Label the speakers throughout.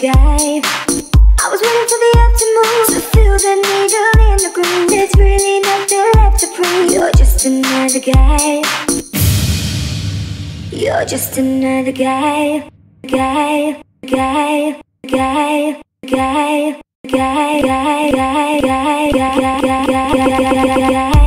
Speaker 1: guy. I was waiting for the earth to move to feel the needle in the groove. There's really nothing left to prove. You're just another guy. You're just another guy, guy, guy, guy, guy, guy, guy, guy, guy, guy, guy, guy, guy, guy. You're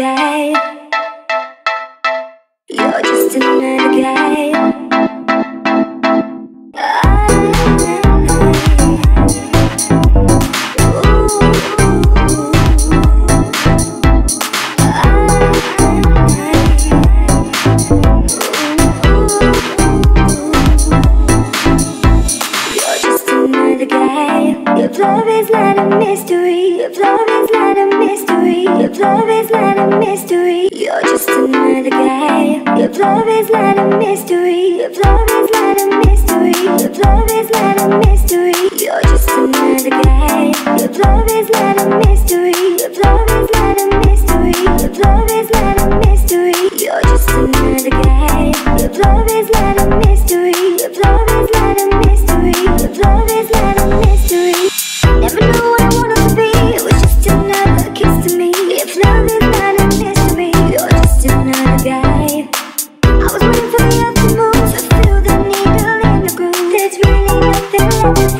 Speaker 1: day. Another guy. If love is not a mystery, if love is not a mystery, if love is not a mystery, you're just another guy. If love is not a mystery, if love is not a mystery, if love is not a mystery, you're just another guy. If love Thank